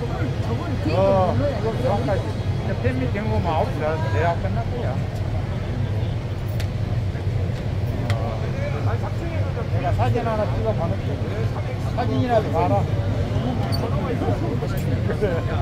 저거는 뒤에 어, 이거 아까 이 팬미 된 거면 아홉 시 내야 끝났고요. 내가 사진 하나 찍어 보낼게. 사진이라도 봐라. 어, 어, 어.